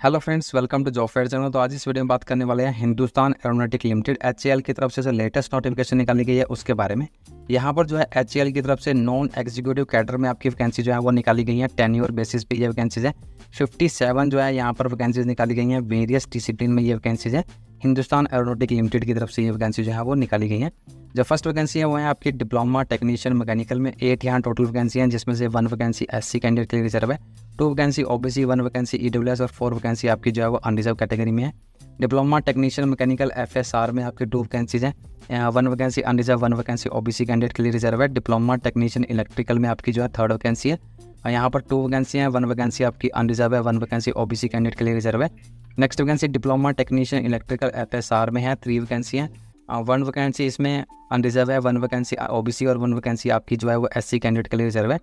Hello friends welcome to job fair channel तो आज इस वीडियो में बात करने वाले हैं हिंदुस्तान एरोनोटिक लिमिटेड एच की तरफ़ से लेटेस्ट नोटिफिकेशन निकाली गई है, उसके बारे में। यहाँ पर जो है एच की तरफ़ से नॉन एग्जीक्यूटिव कैडर में आपकी वैकेंसी जो है, वो निकाली गई है। टेन ईयर बेसिस पे ये वैकेंसीज है। फिफ्टी जो है यहाँ पर वैकेंसीज निकाली गई हैं। वेरियस डिसिप्लिन में ये वैकेंसीज है। हिंदुस्तान एरोनोटिक लिमिटेड की तरफ़ से ये वैकेंसी जो है, वो निकाली गई है। जो फ़र्स्ट वैकेंसी है, वो है आपकी डिप्लोमा टेक्नीशियन मैकेनिकल में। एट यहाँ टोटल वैकेंसी हैं, जिसमें से वन वैकेंसी एससी कैंडिडेट के लिए रिज़र्व है। Two vacancy, OBC, one vacancy EWS और फोर वैकेंसी आपकी जो है वो अनरिजर्व कैटेगरी में है। Diploma technician mechanical S R में आपकी टू वैकेंसीज हैं। One vacancy unreserved one vacancy OBC candidate के लिए रिज़र्व है। डिप्लोमा टेक्नीशियन इलेक्ट्रिकल में आपकी जो है थर्ड वैकेंसी है। और यहाँ पर टू वैकेंसी हैं वन वैकेंसी आपकी अनरिजर्व है वन वैकेंसी ओबीसी कैंडिडेट के लिए रिज़र्व है। Next vacancy diploma technician electrical F S R में है थ्री वैकेंसी हैं। वन वैकेंसी इसमें अनरिजर्व है वन वैकेंसी ओबीसी और वन वैकेंसी आपकी जो है वो एससी कैंडिडेट के लिए रिज़र्व है।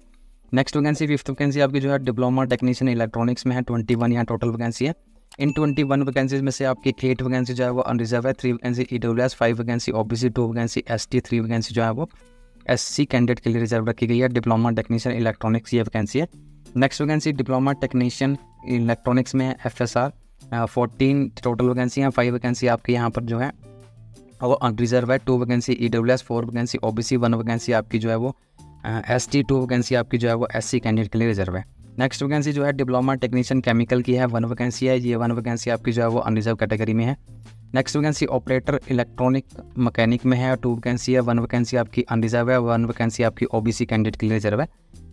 नेक्स्ट वैकेंसी फिफ्थ वैकेंसी आपकी जो है डिप्लोमा टेक्नीशियन इलेक्ट्रॉनिक्स में है ट्वेंटी वन यहाँ टोटल वैकेंसी है। इन ट्वेंटी वन वैकेंसीज में से आपकी एट वैकेंसी जो है वो अनरिजर्व है three vacancy E W S five vacancy O B C two vacancy S T three vacancy जो है वो एस सी कैंडिडेट के लिए रिज़र्व रखी गई है डिप्लोमा टेक्नीशियन इलेक्ट्रॉनिक्स ये वैकेंसी है। Next vacancy diploma technician electronics में है F S R fourteen total vacancy है फाइव वैकेंसी आपकी यहाँ पर जो है वो अनरिजर्व है two vacancy E W S four vacancy O B C one vacancy आपकी जो है वो एस टी टू वैकेंसी आपकी जो है वो एस सी कैंडिडेट के लिए रिज़र्व है। नेक्स्ट वैकेंसी जो है डिप्लोमा टेक्नीशियन केमिकल की है वन वैकेंसी है। ये वन वैकेंसी आपकी जो है वो अनरिजर्व कैटेगरी में है। Next vacancy operator electronic mechanic में है टू वैकेंसी है। वन वैकेंसी आपकी अनरिजर्व है वन वैकेंसी आपकी ओ बी सी कैंडिडेट के लिए रिज़र्व है।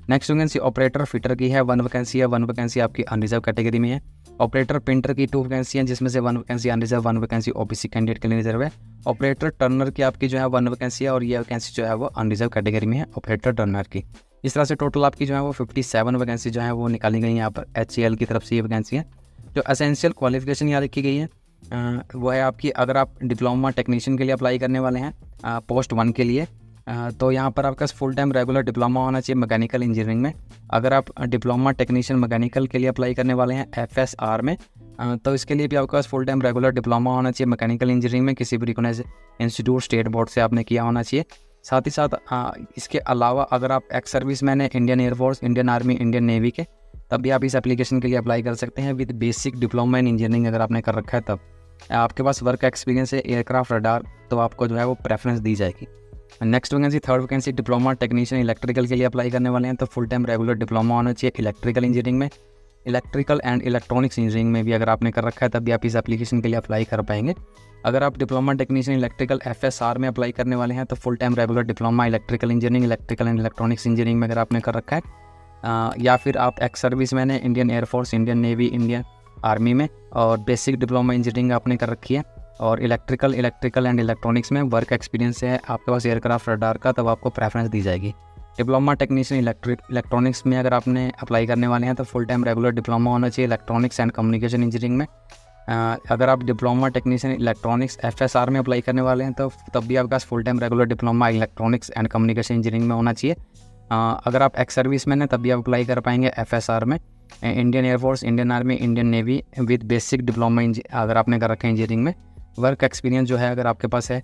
नेक्स्ट वैकेंसी ऑपरेटर फिटर की है वन वैकेंसी है वन वैकेंसी आपकी अनरिजर्व कैटेगरी में है। ऑपरेटर प्रिंटर की टू वैकेंसी हैं, जिसमें से one vacancy unreserved one vacancy OBC candidate के लिए रिज़र्व है। ऑपरेटर टर्नर की आपकी जो है वन वैकेंसी है और ये वैकेंसी जो है वो अनरिजर्व कैटेगरी में है ऑपरेटर टर्नर की। इस तरह से टोटल आपकी जो है वो फिफ्टी सेवन वैकेंसी जो है वो निकाली गई है यहाँ पर एच की तरफ़ से ये वैकेंसी है, जो असेंशियल क्वालिफिकेशन यहाँ रखी गई है। वो है आपकी अगर आप डिप्लोमा टेक्नीशियन के लिए अप्लाई करने वाले हैं पोस्ट वन के लिए तो यहाँ पर आपका फुल टाइम रेगुलर डिप्लोमा होना चाहिए मैकेनिकल इंजीनियरिंग में। अगर आप डिप्लोमा टेक्नीशियन मैकेनिकल के लिए अप्लाई करने वाले हैं एफएसआर में तो इसके लिए भी आपके पास फुल टाइम रेगुलर डिप्लोमा होना चाहिए मैकेनिकल इंजीनियरिंग में, किसी भी रिकोनाइज इंस्टीट्यूट स्टेट बोर्ड से आपने किया होना चाहिए। साथ ही साथ इसके अलावा अगर आप एक्स सर्विस मैन है Indian air force Indian army Indian navy के, तब भी आप इस एप्लीकेशन के लिए अप्लाई कर सकते हैं with basic diploma in engineering अगर आपने कर रखा है तब। आपके पास वर्क एक्सपीरियंस है एयरक्राफ्ट रडार तो आपको जो है वो प्रेफरेंस दी जाएगी। Next vacancy third vacancy diploma technician electrical के लिए अप्लाई करने वाले हैं तो फुल टाइम रेगुलर डिप्लोमा होना चाहिए इलेक्ट्रिकल इंजीनियरिंग में। इलेक्ट्रिकल एंड इलेक्ट्रॉनिक्स इंजीनियरिंग में भी अगर आपने कर रखा है, तब भी आप इस एप्लीकेशन के लिए अप्लाई कर पाएँगे। अगर आप डिप्लोमा टेक्नीशियन इलेक्ट्रिकल एफ़ में अप्लाई करने वाले हैं तो full time regular diploma electrical engineering electrical and electronics engineering में अगर आपने कर रखा है या फिर आप एक्स सर्विस मैन है Indian air force Indian navy Indian army में, और बेसिक डिप्लोमा इंजीनियरिंग आपने कर रखी है और इलेक्ट्रिकल इलेक्ट्रिकल एंड इलेक्ट्रॉनिक्स में वर्क एक्सपीरियंस है आपके पास एयरक्राफ्ट रडार का, तब आपको प्रेफरेंस दी जाएगी। डिप्लोमा टेक्नीशियन इलेक्ट्रिक इलेक्ट्रॉनिक्स में अगर आपने अप्लाई करने वाले हैं तो फुल टाइम रेगुलर डिप्लोमा होना चाहिए इलेक्ट्रॉनिक्स एंड कम्युनिकेशन इंजीनियरिंग में। अगर आप डिप्लोमा टेक्नीशियन इलेक्ट्रॉनिक्स एफएसआर में अप्लाई करने वाले हैं तो तब भी आपके पास full time regular diploma electronics and communication engineering में होना चाहिए। अगर आप एक्स सर्विस मैन हैं, तब भी आप अप्लाई कर पाएँगे एफएसआर में। Indian air force Indian army Indian navy with basic diploma अगर आपने कर रखा है इंजीनियरिंग में। वर्क एक्सपीरियंस जो है अगर आपके पास है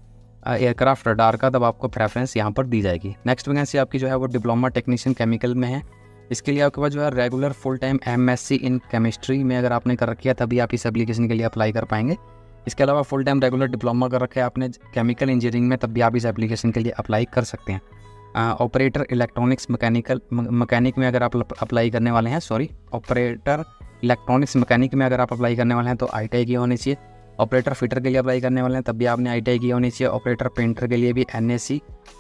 एयरक्राफ्ट रडार का, तब आपको प्रेफरेंस यहाँ पर दी जाएगी। नेक्स्ट वैकेंसी आपकी जो है वो डिप्लोमा टेक्नीशियन केमिकल में है। इसके लिए आपके पास जो है regular full time MSc in chemistry में अगर आपने कर रखी है, तभी आप इस एप्लीकेशन के लिए अप्लाई कर पाएँगे। इसके अलावा फुल टाइम रेगुलर डिप्लोमा कर रखा है आपने केमिकल इंजीनियरिंग में, तब भी आप इस एप्लीकेशन के लिए अप्लाई कर सकते हैं। ऑपरेटर इलेक्ट्रॉनिक्स मैकेनिकल मैकेनिक में अगर आप अप्लाई करने वाले हैं सॉरी ऑपरेटर इलेक्ट्रॉनिक्स मैकेनिक में अगर आप अप्लाई करने वाले हैं तो आईटीआई की होनी चाहिए। ऑपरेटर फिटर के लिए अप्लाई करने वाले हैं, तब भी आपने आई की होनी चाहिए, ऑपरेटर पेंटर के लिए भी एन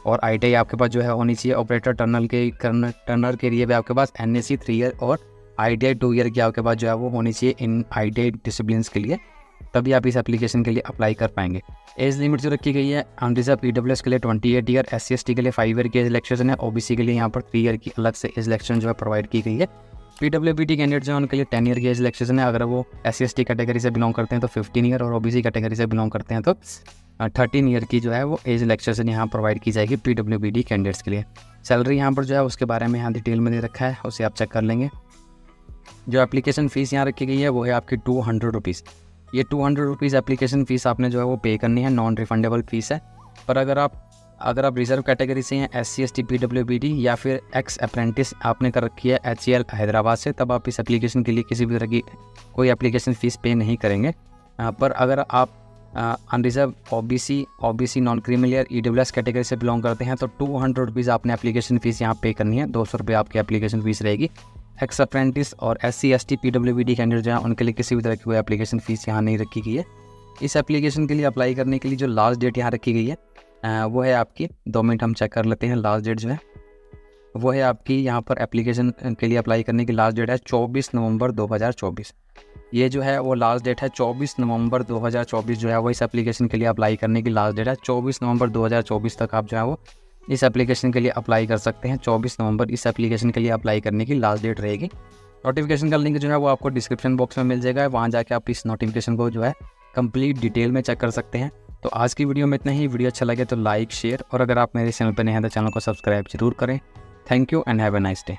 और आई आपके पास जो है होनी चाहिए, ऑपरेटर टर्नल के टर्नर के लिए भी आपके पास एनएससी थ्री ईयर और I T I two year की आपके पास जो है वो होनी चाहिए इन आई टी आई के लिए, तभी आप इस एप्लीकेशन के लिए अप्लाई कर पाएँगे। एज लिमिट जो रखी गई है अनरिजर्व ई डब्ल्यू एस के लिए twenty eight year S C S T के लिए फाइव ईयर की एज इलेक्शन है ओ बी सी के लिए यहाँ पर थ्री ईयर की अलग से एज इलेक्शन जो है प्रोवाइड की गई है। P W B D candidate जो है, उनके लिए टेन ईयर की एज इलेक्शन है। अगर वो एस सी कैटेगरी से बिलोंग करते हैं तो फिफ्टीन ईयर और ओबीसी कैटेगरी से बिलोंग करते हैं तो थर्टीन ईयर की जो है, वो एज इलेक्शन यहाँ प्रोवाइड की जाएगी P W B D candidates के लिए। सैलरी यहाँ पर जो है, उसके बारे में यहाँ डिटेल में दे रखा है, उसे आप चेक कर लेंगे। जो एप्लीकेशन फ़ीस यहाँ रखी गई है, वो है आपकी टू हंड्रेड रुपीज़ ये two hundred rupees application fees आपने जो है, वो पे करनी है नॉन रिफंडेबल फ़ीस है। पर अगर आप अगर आप रिज़र्व कैटेगरी से हैं S C S T P W B D या फिर एक्स अप्रेंटिस आपने कर रखी है एचसीएल हैदराबाद से, तब आप इस एप्लीकेशन के लिए किसी भी तरह की कोई एप्लीकेशन फ़ीस पे नहीं करेंगे। पर अगर आप unreserved O B C O B C non creamy layer E W S category से बिलोंग करते हैं तो टू हंड्रेड रुपीज़ आपने एप्लीकेशन फ़ीस यहाँ पे करनी है। दो सौ रुपये आपकी एप्लीकेशन फ़ीस रहेगी। एक्स अप्रेंटिस और S C S T P W B D candidate जो है, उनके लिए किसी भी तरह की कोई एप्लीकेशन फ़ीस यहाँ नहीं रखी गई है। इस एप्लीकेशन के लिए अप्लाई करने के लिए जो लास्ट डेट यहाँ रखी गई है वो है आपकी, दो मिनट हम चेक कर लेते हैं लास्ट डेट जो है वो है आपकी यहाँ पर एप्लीकेशन के लिए अप्लाई करने की लास्ट डेट है चौबीस नवंबर 2024 ये जो है वो लास्ट डेट है 24 नवंबर 2024 जो है वो इस एप्लीकेशन के लिए अप्लाई करने की लास्ट डेट है। 24 नवंबर 2024 तक आप जो है वो इस एप्लीकेशन के लिए अप्लाई कर सकते हैं। 24 नवंबर इस एप्लीकेशन के लिए अप्लाई करने की लास्ट डेट रहेगी। नोटिफिकेशन का लिंक जो है वो आपको डिस्क्रिप्शन बॉक्स में मिल जाएगा। वहाँ जाके आप इस नोटिफिकेशन को जो है कंप्लीट डिटेल में चेक कर सकते हैं। तो आज की वीडियो में इतना ही। वीडियो अच्छा लगे तो लाइक, शेयर और अगर आप मेरे चैनल पर नहीं हैं तो चैनल को सब्सक्राइब ज़रूर करें। Thank you and have a nice day